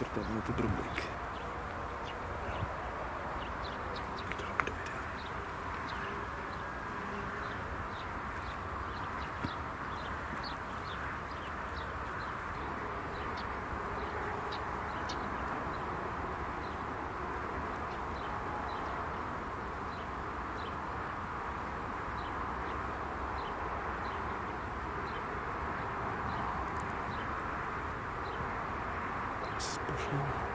Hoş tratando de explain.